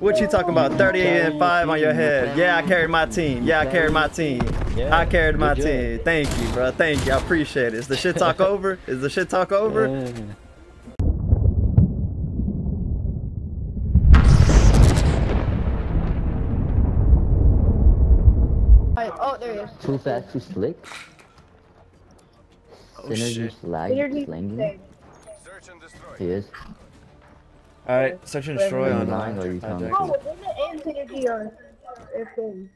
What you talking about? 38 and 5 on your head. Yeah, I carried my team. Yeah, I carried my team. I carried my team. Thank you, bro. Thank you. I appreciate it. Is the shit talk over? Is the shit talk over? Oh, there he is. Too fast, too slick. Oh, Synergy shit. slag Synergy- slanging. He is. Alright, search and destroy on Lying, or you uh, telling me? Oh, project. within the and synergy are are.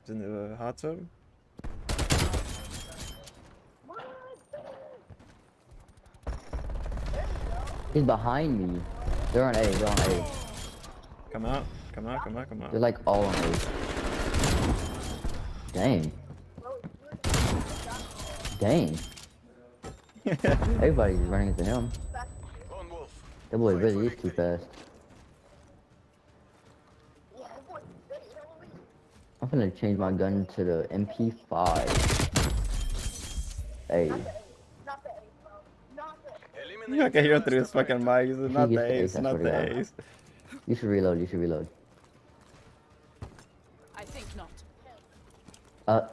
It's in the uh, hot tub. He's behind me. They're on A. They're on A. Come out. Come out. Come out. Come out. They're like all on A. Dang. Dang. Everybody's running into him. That boy really is too fast. I'm gonna change my gun to the MP5. Hey, You can hear through his fucking mic. It's not He the ace. ace, Not the God. ace. you should reload. You should reload. I think not. Uh,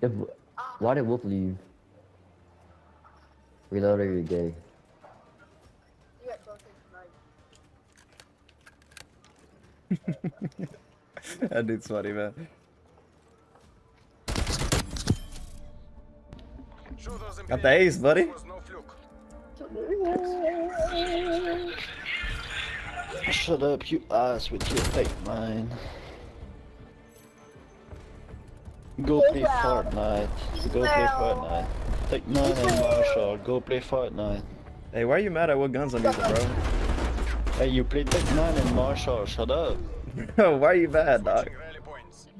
the, why did Wolf leave? Reload or you're gay. that dude's funny, man. Got the ace, buddy. Shut up, you ass with your fake mind. Go play Fortnite. Go play Fortnite. Take nine and Marshall. Go play Fortnite. Hey, why are you mad at what guns I'm using, Hey, you play Take nine and Marshall. Shut up. why are you mad, dog?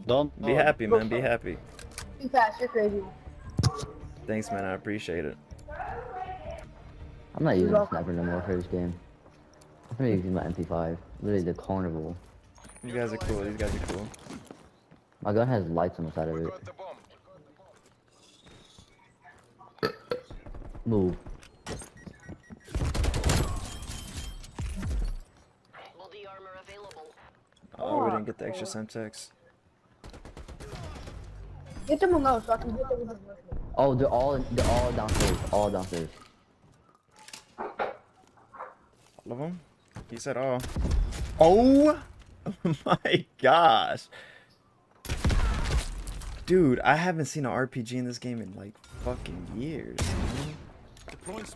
Don't Be happy, man. Be happy. Too fast, you're crazy. Thanks, man. I appreciate it. I'm not using a sniper no more for this game. I'm gonna use my MP5. Literally the carnival. You guys are cool. These guys are cool. My gun has lights on the side of it. Move. Body armor available. Oh, we didn't get the extra Semtex. Get them alone so I can get them alone. Oh, they're all they're all downstairs. All downstairs. All of them? He said all. Oh my gosh. Dude, I haven't seen an RPG in this game in like fucking years. man.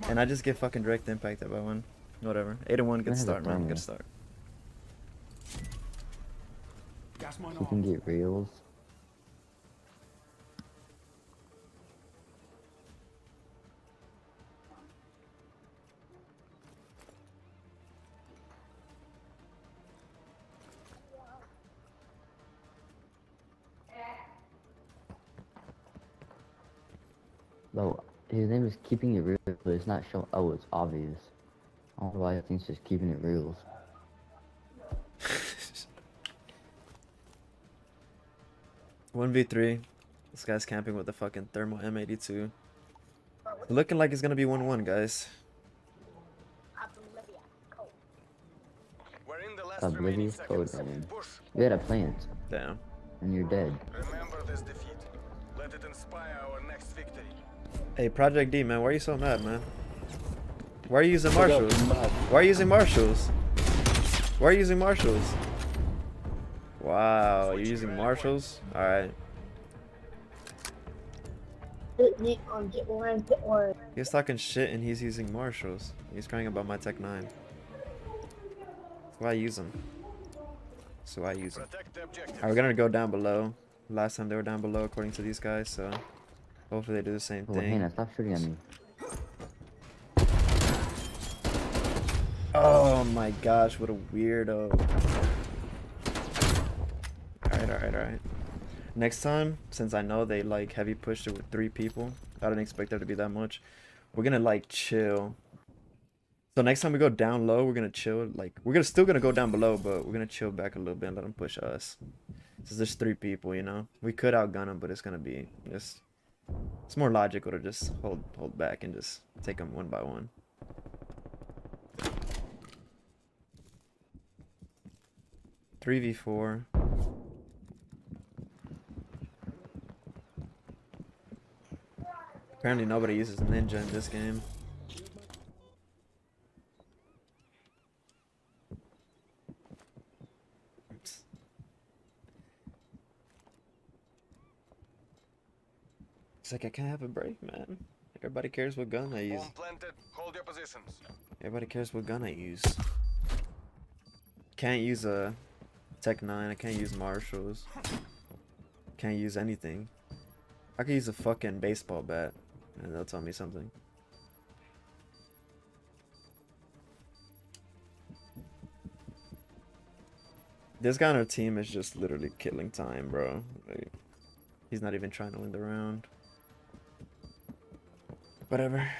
And I just get fucking direct impacted by one. Whatever. 8 and 1, good start, man. Good start. You can get reels. His name is keeping it real, but it's not showing. Oh, it's obvious. I don't know why I think it's just keeping it real. One v three. This guy's camping with the fucking thermal M82. Looking like it's gonna be one one, guys. We're in the last remaining Oblivious code, seconds. I mean. You had a plant, Damn. and you're dead. Remember this defeat. Let it inspire our next victory. Hey, Project D, man, why are you so mad, man? Why are you using Shut up, Marshalls? Why are you using Marshalls? Why are you using Marshalls? Wow, you're using Marshalls? Alright. Get me get one, get one. He's talking shit and he's using Marshalls. He's crying about my Tech 9. That's why I use them. So I use them. Protect the. Alright, we're gonna go down below. Last time they were down below according to these guys, so hopefully they do the same Oh, thing. Hannah, stop shooting at me. Oh my gosh, what a weirdo. Alright, alright, alright. Next time, since I know they like heavy pushed it with three people, I didn't expect there to be that much. We're gonna like chill. So next time we go down low, we're gonna chill. Like we're gonna still gonna go down below, but we're gonna chill back a little bit and let them push us. Since there's three people, you know, we could outgun them, but it's gonna be just. It's more logical to just hold hold back and just take them one by one. Three v four. Apparently nobody uses ninja in this game. It's like I can't have a break, man. Everybody cares what gun I use. Planted. Hold your positions. Everybody cares what gun I use. Can't use a Tech 9, I can't use Marshalls. Can't use anything. I could use a fucking baseball bat, and they'll tell me something. This guy on our team is just literally killing time, bro. Like, he's not even trying to win the round. Whatever.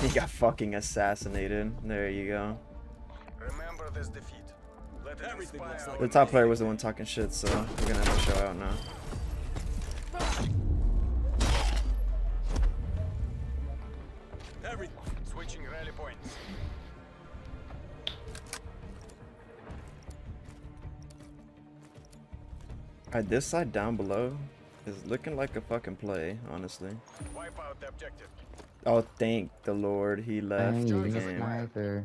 He got fucking assassinated. There you go. Remember this defeat. Let it inspire The top player was the one talking shit, so we're gonna have to show out now. Switching rally points. Alright, this side down below is looking like a fucking play, honestly. Wipe out the objective. Oh, thank the Lord he left I'm the using a sniper.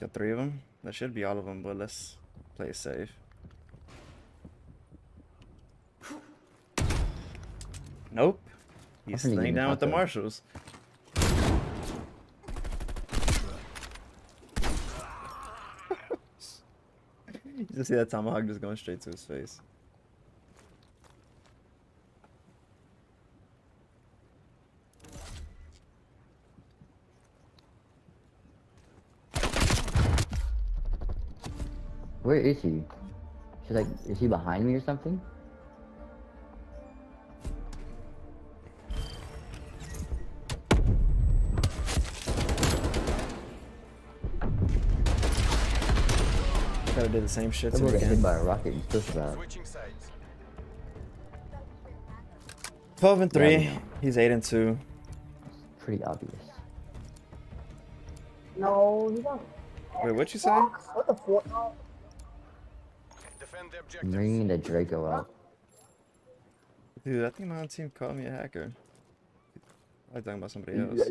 Got three of them. That should be all of them, but let's play it safe. Nope. He's staying down with the marshals. you just see that tomahawk just going straight to his face. Where is he? She's like, is he behind me or something? The same shit I'm to gonna him hit by a rocket. He's supposed about. Switching sides. 12 and 3. know. He's 8 and 2. Pretty obvious. No, you don't. Wait, what you say? What the fuck? Defend the I'm bringing the Draco out. Dude, I think my own team called me a hacker. I was talking about somebody else.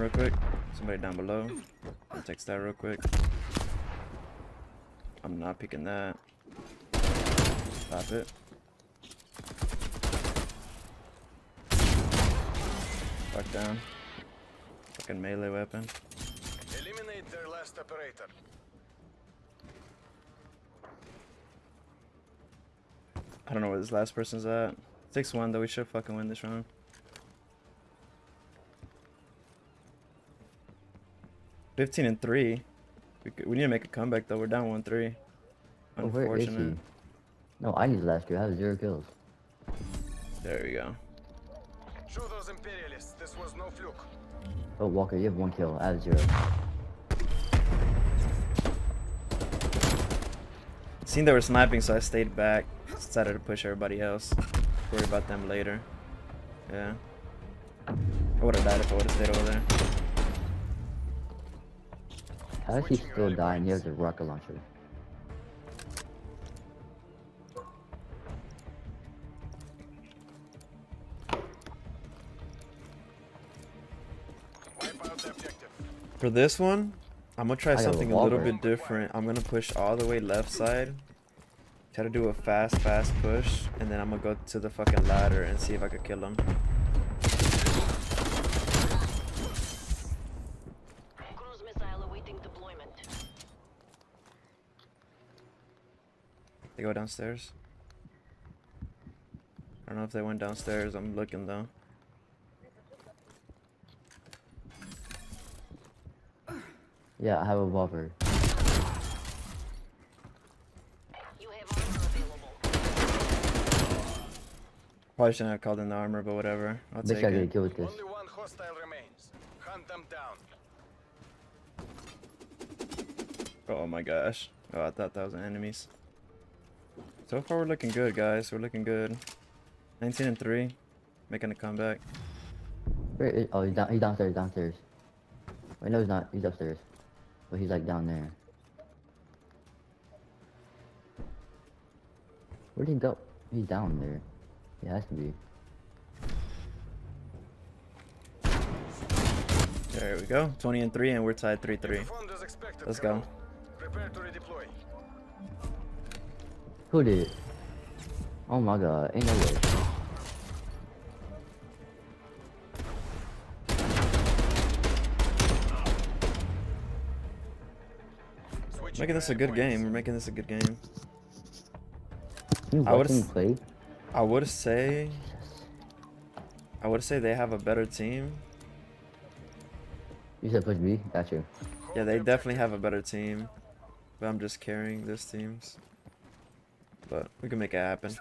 Real quick. Somebody down below. I'll text that real quick. I'm not picking that. Stop it. Fuck down. Fucking melee weapon. Eliminate their last operator. I don't know where this last person's at. 6-1 though, we should fucking win this round. Fifteen and three. We, could, we need to make a comeback though. We're down one three. Oh, where is he? No, I used last year. I have zero kills. There we go. Show those imperialists this was no fluke. Oh, Walker, you have one kill. I have zero. Seen they were sniping, so I stayed back. Decided to push everybody else. Worry about them later. Yeah. I would have died if I would have stayed over there. How is he still rally dying? He has a rocket launcher. Wipe out the objective. For this one, I'm gonna try I got a something a little bit different. I'm gonna push all the way left side. Try to do a fast, fast push, and then I'm gonna go to the fucking ladder and see if I could kill him. Cruise missile awaiting deployment. They go downstairs. I don't know if they went downstairs. I'm looking though. Yeah, I have a revolver. You have armor available. Probably shouldn't have called in the armor, but whatever. I'll Bitch, take I get a it. kill with this. Only one hostile remains. Hunt them down. Oh my gosh. Oh, I thought that was enemies. So far, we're looking good, guys. We're looking good. 19 and 3. Making a comeback. Where is, oh, he's, down, he's downstairs, downstairs. Wait, no, he's not. He's upstairs. But he's like down there. Where'd he go? He's down there. He has to be. There we go. 20 and 3, and we're tied 3 You 3. performed as expected, Let's go. Prepare to redeploy. Who did? Oh my god, ain't no way. Making this a good game. We're making this a good game. I would've watching me s- play? I would say. I would say they have a better team. You said push B? Got you. Yeah, they definitely have a better team. But I'm just carrying this team's. But we can make it happen.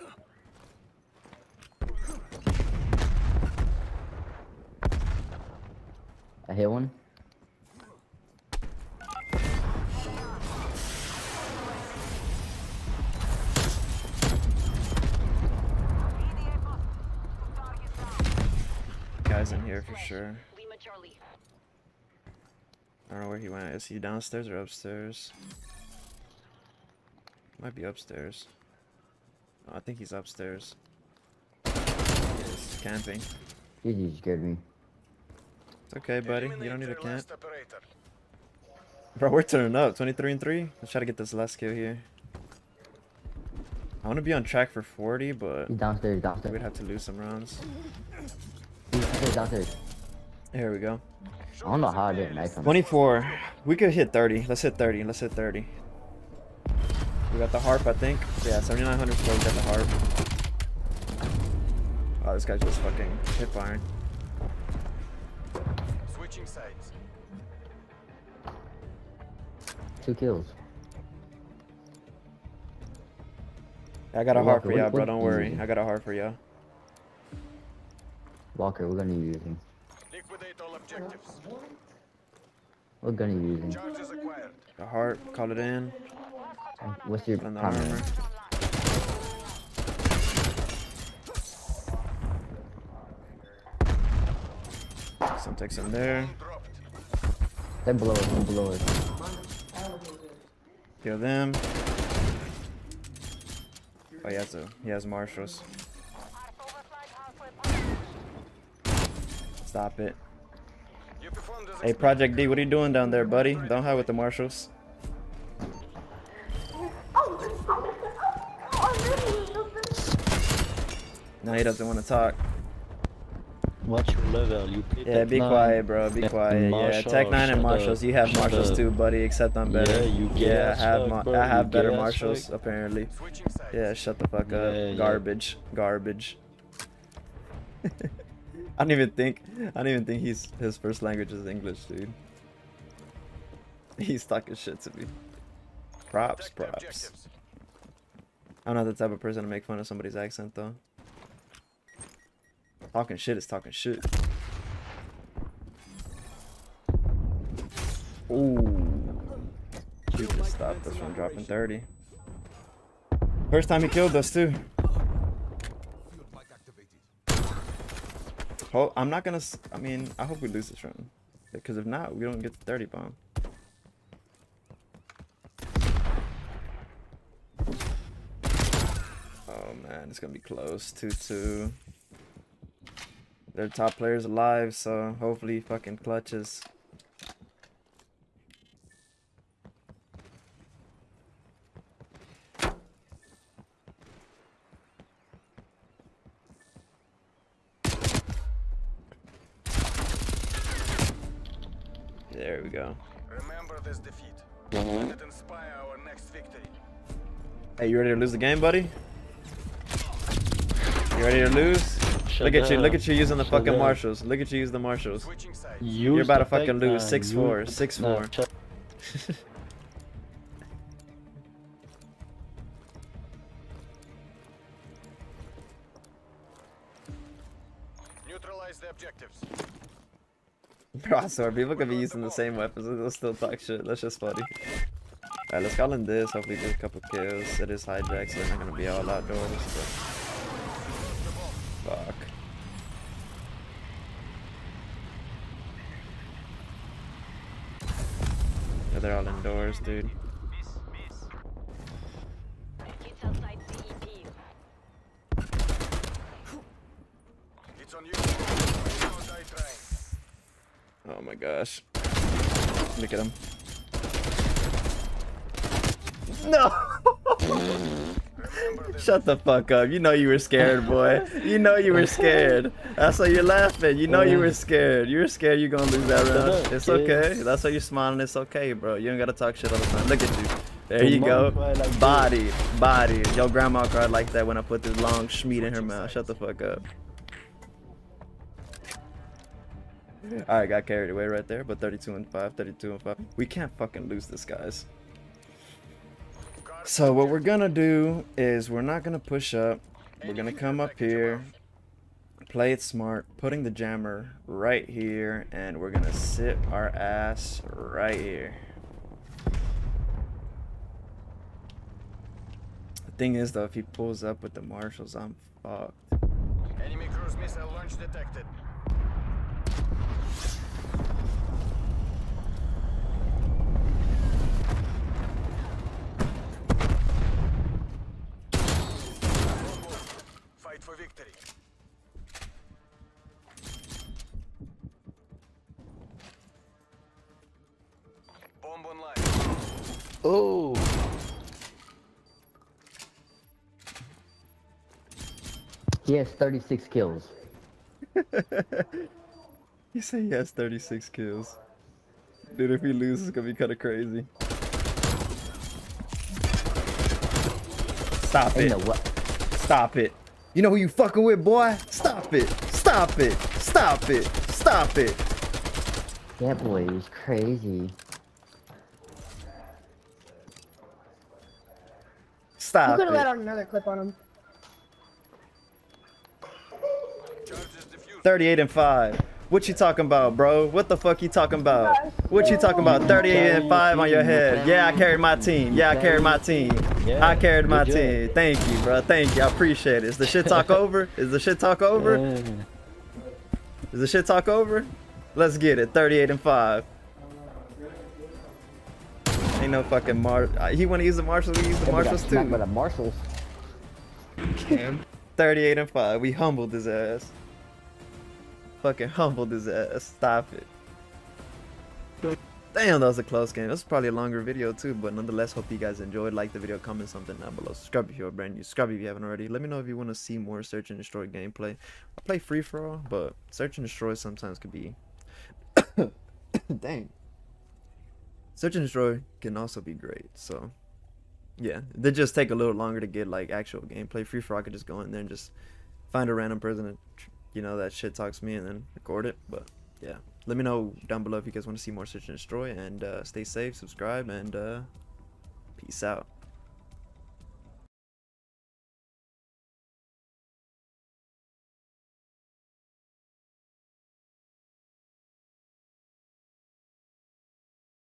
I hit one. Guys in here for sure. I don't know where he went. Is he downstairs or upstairs? Might be upstairs. Oh, I think he's upstairs. He's camping. GG scared me. It's okay, buddy. You don't need to camp. Bro, we're turning up. 23 and 3. Let's try to get this last kill here. I want to be on track for 40, but He's downstairs, we'd have to lose some rounds. He's downstairs, downstairs. Here we go. I don't know how I didn't knife him. 24. We could hit 30. Let's hit 30. Let's hit 30. We got the harp, I think. Yeah, 7900 score. We got the harp. Oh, this guy's just fucking hip firing. Switching sides. Two kills. I got a Hey, harp for Walker, y'all, bro. Don't worry. I got a harp for y'all. Walker, what gun are you using? Liquidate all objectives. What gun are you using? Charges acquired. The harp, call it in. What's your Put on the comment? armor. Some takes him there. Dropped. They're below us, they're below us. Kill them. Oh, he has a, he has marshals. Stop it. You performed as Hey. Project D, what are you doing down there, buddy? Don't hide with the marshals. No, he doesn't want to talk. What's your level? You play Yeah, be 9. quiet, bro. Be and quiet. Yeah, Marshall, Tech 9 and shut marshals. up, You have shut marshals up. too, buddy, except I'm better. Yeah, you gay Yeah, I have, fuck, bro. I You have better gay marshals, fuck. apparently. Yeah, shut the fuck up. Yeah, yeah. Garbage. Garbage. I don't even think I don't even think he's his first language is English, dude. He's talking shit to me. Props, Protect props. I'm not the type of person to make fun of somebody's accent though. Talking shit is talking shit. Ooh. He just stopped us from dropping 30. First time he killed us too. Oh, I'm not gonna. I mean, I hope we lose this round. Because if not, we don't get the 30 bomb. Oh man, it's gonna be close. 2-2. Their top player's alive, so hopefully he fucking clutches. There we go. Remember this defeat. Let it inspire our next victory. Hey, you ready to lose the game, buddy? You ready to lose? Shut look at you, look at you using the Shut fucking up. marshals. Look at you use the marshals. Switching sides. Use about to fucking Tech lose. 6-4, use- 6-4. No, shut- Neutralize the objectives. Bro, I swear, people could be using the same weapons and they'll still talk shit. That's just funny. Alright, let's call in this. Hopefully get a couple kills. It is hijack, so they're not gonna be all outdoors. But... Fuck. Yeah, they're all indoors, dude. Oh my gosh. Look at him. No! Shut the fuck up. You know you were scared, boy. You know you were scared. That's why you're laughing. You know you were scared. You were scared you're gonna lose that round. It's okay. That's why you're smiling. It's okay, bro. You don't gotta talk shit all the time. Look at you. There you go. Body, body. Your grandma cried like that when I put this long schmeat in her mouth. Shut the fuck up. Alright, got carried away right there, but 32 and 5, 32 and 5. We can't fucking lose this, guys. So what we're gonna do is we're not gonna push up. We're gonna come up here, play it smart, putting the jammer right here, and we're gonna sit our ass right here. The thing is though, if he pulls up with the marshals, I'm fucked. Enemy cruise missile launch detected. Fight for victory. Bomb online. Oh! He has 36 kills. You say he has 36 kills. Dude, if he loses, it's gonna be kind of crazy. Stop Ain't it. no? Stop it. You know who you fucking with, boy? Stop it. Stop it. Stop it. Stop it. That boy is crazy. Stop. You Stop could have let out another clip on him. 38 and 5. What you talking about, bro? What the fuck you talking about? What you talking about? 38 and 5 on your head. Yeah, I carried my team. Yeah, I carried my team. I carried my good team. Thank you, bro. Thank you. I appreciate it. Is the shit talk over? Is the shit talk over? Uh, Is the shit talk over? Let's get it. 38 and 5. Ain't no fucking Mar. uh, He want to use the Marshals. We use the That boy got Marshals smacked by too. the marshals. 38 and 5. We humbled his ass. Fucking humbled his ass. Stop it. Damn, that was a close game. This is probably a longer video too, but nonetheless, hope you guys enjoyed. Like the video, comment something down below. Subscribe if you're brand new. Subscribe if you haven't already. Let me know if you want to see more Search and Destroy gameplay. I play free for all, but Search and Destroy sometimes could be. Dang. Search and Destroy can also be great, so. Yeah, they just take a little longer to get like actual gameplay. Free for all, I could just go in there and just find a random person that you know that shit talks me and then record it. But yeah, let me know down below if you guys want to see more Search and Destroy and uh, stay safe, subscribe, and uh, peace out.